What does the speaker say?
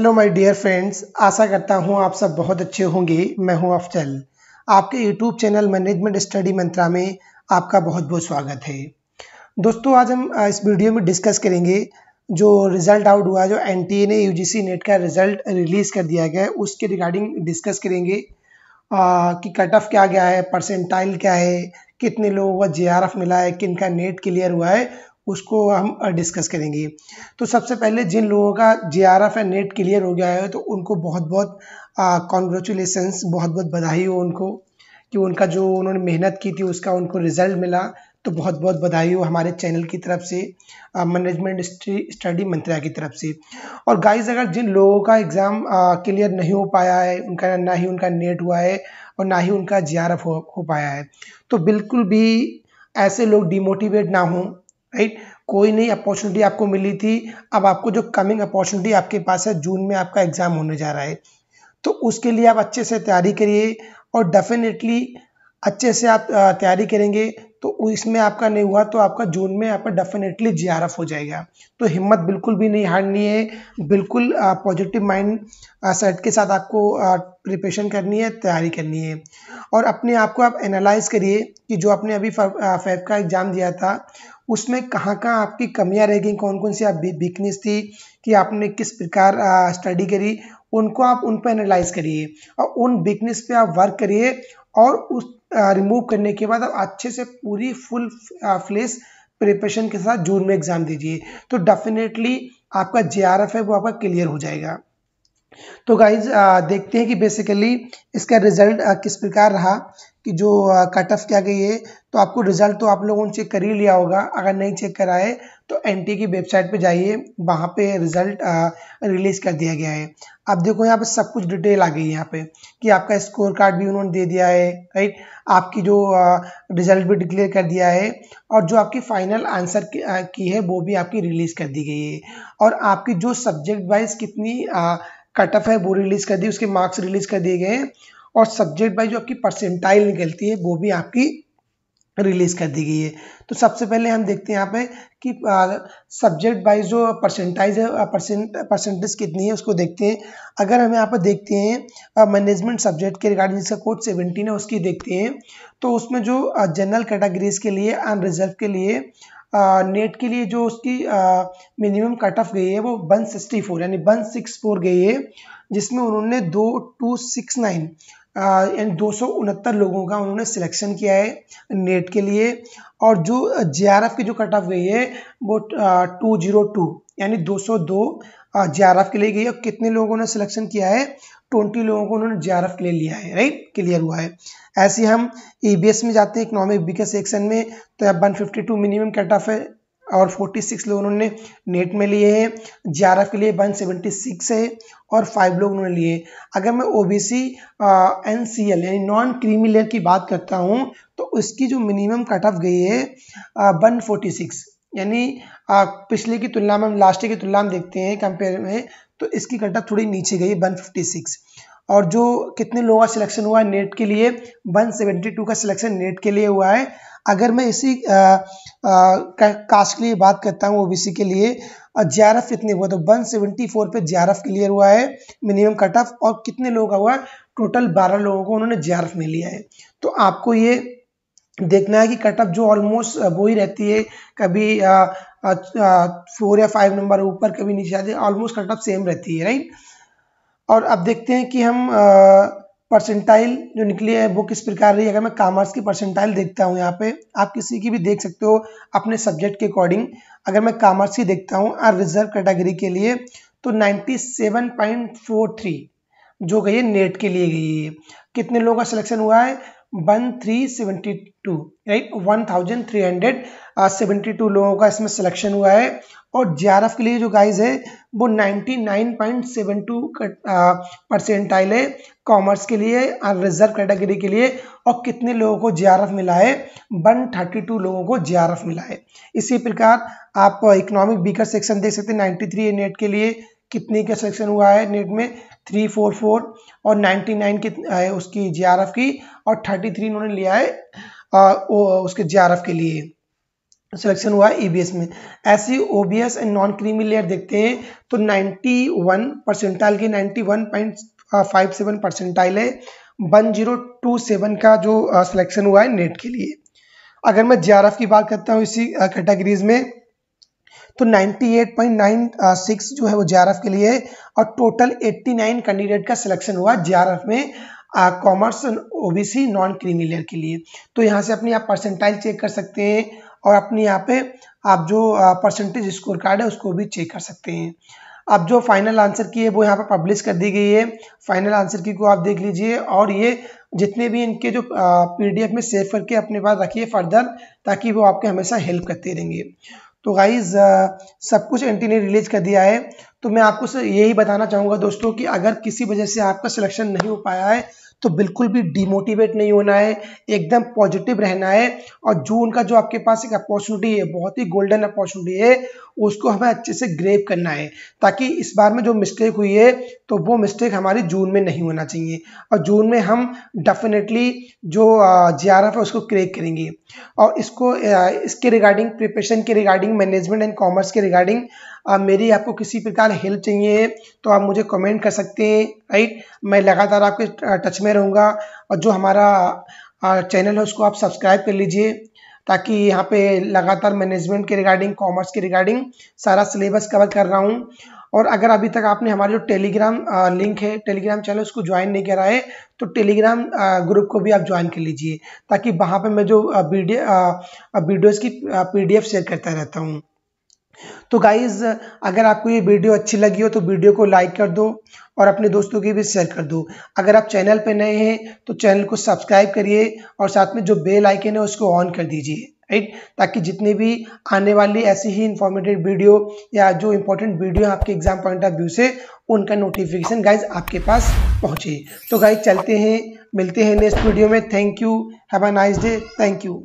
Hello my dear friends आशा करता हूँ आप सब बहुत अच्छे होंगे। मैं हूँ अफजल। आपके YouTube channel management study Mantra में आपका बहुत बहुत स्वागत है। दोस्तों आज हम इस वीडियो में डिस्कस करेंगे जो रिज़ल्ट आउट हुआ जो एन टी ने यूजीसी नेट का रिज़ल्ट रिलीज़ कर दिया गया है उसके रिगार्डिंग डिस्कस करेंगे। आ, कि कट ऑफ़ क्या गया है परसेंटाइल क्या है कितने लोगों को जे मिला है किन का नेट क्लियर हुआ है उसको हम डिस्कस करेंगे। तो सबसे पहले जिन लोगों का J R F and NET clear हो गया है तो उनको बहुत बहुत कॉन्ग्रेचुलेसन्स बहुत बहुत बधाई हो उनको कि उनका जो उन्होंने मेहनत की थी उसका उनको रिज़ल्ट मिला। तो बहुत बहुत बधाई हो हमारे चैनल की तरफ़ से मैनेजमेंट स्टडी मंत्रा की तरफ़ से। और गाइस अगर जिन लोगों का एग्ज़ाम क्लियर नहीं हो पाया है उनका ना ही उनका नेट हुआ है और ना ही उनका जी हो, हो पाया है तो बिल्कुल भी ऐसे लोग डिमोटिवेट ना हों। राइट कोई नई अपॉर्चुनिटी आपको मिली थी, अब आपको जो कमिंग अपॉर्चुनिटी आपके पास है, जून में आपका एग्ज़ाम होने जा रहा है। तो उसके लिए आप अच्छे से तैयारी करिए और डेफिनेटली अच्छे से आप तैयारी करेंगे तो इसमें आपका नहीं हुआ तो आपका जून में आपका डेफिनेटली जी हो जाएगा। तो हिम्मत बिल्कुल भी नहीं हारनी है, बिल्कुल पॉजिटिव माइंड सेट के साथ आपको प्रिपरेशन करनी है, तैयारी करनी है। और अपने आप को आप एनालाइज करिए कि जो आपने अभी फैब का एग्ज़ाम दिया था, उसमें कहाँ कहाँ आपकी कमियाँ रह गई कौन कौन सी आप वीकनेस थी, कि आपने किस प्रकार स्टडी करी, उनको आप उन पर एनालाइज करिए। और उन वीकनेस पे आप वर्क करिए और उस रिमूव करने के बाद आप अच्छे से पूरी फुल फ्लेस प्रिपरेशन के साथ जून में एग्ज़ाम दीजिए। तो डेफिनेटली आपका जे है, वो आपका क्लियर हो जाएगा। तो गाइज़ देखते हैं कि बेसिकली इसका रिज़ल्ट किस प्रकार रहा। कि जो कट ऑफ़ क्या गई है तो आपको रिज़ल्ट तो आप लोगों ने चेक कर ही लिया होगा। अगर नहीं चेक कराए तो एनटी की वेबसाइट पे जाइए, वहाँ पे रिज़ल्ट रिलीज़ कर दिया गया है। अब देखो यहाँ पे सब कुछ डिटेल आ गई है यहाँ पे, कि आपका स्कोर कार्ड भी उन्होंने दे दिया है राइट आपकी जो रिज़ल्ट भी डिक्लेयर कर दिया है, और जो आपकी फाइनल आंसर की है, वो भी आपकी रिलीज़ कर दी गई है। और आपकी जो सब्जेक्ट वाइज कितनी कट ऑफ़ है, वो रिलीज़ कर दी, उसके मार्क्स रिलीज़ कर दिए गए हैं। और सब्जेक्ट वाइज जो आपकी परसेंटाइल निकलती है, वो भी आपकी रिलीज़ कर दी गई है। तो सबसे पहले हम देखते हैं यहाँ पे कि सब्जेक्ट वाइज जो परसेंटाइज है परसेंट परसेंटेज कितनी है, उसको देखते हैं। अगर हम यहाँ पर देखते हैं मैनेजमेंट सब्जेक्ट के रिगार्डिंग जिसका कोड सेवेंटीन है, उसकी देखते हैं। तो उसमें जो जनरल कैटेगरीज के लिए अनरिजर्व के लिए नेट के लिए जो उसकी मिनिमम कट ऑफ़ गई है, वो वन सिक्सटी फोर यानी वन सिक्स फोर गई है, जिसमें उन्होंने दो टू सिक्स नाइन यानी दो सौ उनहत्तर लोगों का उन्होंने सिलेक्शन किया है नेट के लिए। और जो जे की जो कट ऑफ़ गई है, वो टू ज़ीरो टू यानी 202 जे के लिए गई और कितने लोगों ने सिलेक्शन किया है? ट्वेंटी लोगों को उन्होंने जे के लिए लिया है राइट क्लियर हुआ है। ऐसे हम ई में जाते हैं इकोनॉमिक बी के सेक्शन में तो one fifty two minimum cut off है। और 46 लोग उन्होंने नेट में लिए हैं जे के लिए 176 है और फाइव लोग उन्होंने लिए अगर मैं O B C N C L यानी नॉन क्रीमी लेयर की बात करता हूँ तो उसकी जो मिनिमम कट ऑफ़ गई है वन फोर्टी सिक्स यानी पिछले की तुलना में हम लास्ट की तुलना में देखते हैं कंपेयर में तो इसकी कट ऑफ़ थोड़ी नीचे गई वन फिफ्टी सिक्स और जो कितने लोगों का सिलेक्शन हुआ है नेट के लिए 172 का सिलेक्शन नेट के लिए हुआ है अगर मैं इसी कास्ट के लिए बात करता हूँ ओबीसी के लिए जे कितने हुआ? तो 174 पे जे क्लियर हुआ है, मिनिमम कट ऑफ़, और कितने लोगों का हुआ? टोटल 12 लोगों को उन्होंने जे में लिया है। तो आपको ये देखना है कि कट ऑफ़ जो ऑलमोस्ट वो ही रहती है, कभी फोर या फाइव नंबर ऊपर, कभी नीचे आती ऑलमोस्ट कट ऑफ़ सेम रहती है, राइट? और अब देखते हैं कि हम परसेंटाइल जो निकली है, वो किस प्रकार रही है? अगर मैं कॉमर्स की परसेंटाइल देखता हूँ यहाँ पे, आप किसी की भी देख सकते हो अपने सब्जेक्ट के अकॉर्डिंग अगर मैं कॉमर्स की देखता हूँ रिज़र्व कैटेगरी के लिए तो 97.43 जो गई है नेट के लिए गई है। कितने लोगों का सिलेक्शन हुआ है? One three seventy two right one thousand three hundred seventy two लोगों का इसमें सिलेक्शन हुआ है। और जे के लिए जो गाइज़ है, वो 99.72 परसेंटाइल है कॉमर्स के लिए और रिज़र्व कैटेगरी के लिए। और कितने लोगों को जे मिला है? 132 लोगों को जे मिला है। इसी प्रकार आप इकोनॉमिक बीकर सेक्शन देख सकते हैं 93 नेट के लिए। कितने का सिलेक्शन हुआ है नेट में? 344 और 99 की उसकी जे की। और 33 उन्होंने लिया है आ, उसके जे के लिए। सिलेक्शन हुआ है ईबीएस में। ऐसे OBS and non creamy layer देखते हैं तो 91 परसेंटाइल की 91.57 परसेंटाइल है। 1027 का जो सिलेक्शन हुआ है नेट के लिए। अगर मैं जे की बात करता हूँ इसी कैटेगरीज में तो 98.96 जो है वो जे के लिए और टोटल 89 कैंडिडेट का सिलेक्शन हुआ जे में। Commerce OBC non creamy layer के लिए। तो यहाँ से अपनी आप परसेंटाइल चेक कर सकते हैं और अपनी यहाँ पे आप जो परसेंटेज स्कोर कार्ड है उसको भी चेक कर सकते हैं। अब जो फाइनल आंसर की है वो यहाँ पर पब्लिश कर दी गई है। फाइनल आंसर की को आप देख लीजिए और ये जितने भी इनके जो पीडीएफ में सेव करके अपने पास रखिए फर्दर ताकि वो आपके हमेशा हेल्प करते रहेंगे। तो गाइज़ सब कुछ एंटी ने रिलीज़ कर दिया है। तो मैं आपको यही बताना चाहूँगा दोस्तों कि अगर किसी वजह से आपका सिलेक्शन नहीं हो पाया है तो बिल्कुल भी डिमोटिवेट नहीं होना है, एकदम पॉजिटिव रहना है और जो उनका, जो आपके पास एक अपॉर्चुनिटी है, बहुत ही गोल्डन अपॉर्चुनिटी है, उसको हमें अच्छे से ग्रेप करना है, ताकि इस बार में जो मिस्टेक हुई है तो वो मिस्टेक हमारी जून में नहीं होना चाहिए। और जून में हम डेफिनेटली जो जे है उसको क्रेक करेंगे। और इसको इसके रिगार्डिंग प्रिपरेशन के रिगार्डिंग मैनेजमेंट एंड कॉमर्स के रिगार्डिंग मेरी आपको किसी प्रकार हेल्प चाहिए तो आप मुझे कमेंट कर सकते हैं राइट मैं लगातार आपके टच में रहूँगा। और जो हमारा चैनल है उसको आप सब्सक्राइब कर लीजिए, ताकि यहाँ पे लगातार मैनेजमेंट के रिगार्डिंग कॉमर्स के रिगार्डिंग सारा सिलेबस कवर कर रहा हूँ। और अगर अभी तक आपने हमारे जो टेलीग्राम लिंक है, टेलीग्राम चैनल, उसको ज्वाइन नहीं करा है तो टेलीग्राम ग्रुप को भी आप ज्वाइन कर लीजिए, ताकि वहाँ पे मैं जो वीडियो वीडियोस की पीडीएफ शेयर करता रहता हूँ। तो गाइज़ अगर आपको ये वीडियो अच्छी लगी हो तो वीडियो को लाइक कर दो और अपने दोस्तों की भी शेयर कर दो। अगर आप चैनल पर नए हैं तो चैनल को सब्सक्राइब करिए और साथ में जो बेल आइकन है, उसको ऑन कर दीजिए। राइट ताकि जितनी भी आने वाली ऐसी ही इंफॉर्मेटिव वीडियो या जो इंपॉर्टेंट वीडियो आपके एग्ज़ाम पॉइंट ऑफ़ व्यू से, उनका नोटिफिकेशन गाइज़ आपके पास पहुँचे। तो गाइज़ चलते हैं, मिलते हैं नेक्स्ट वीडियो में। Thank you have a nice day thank you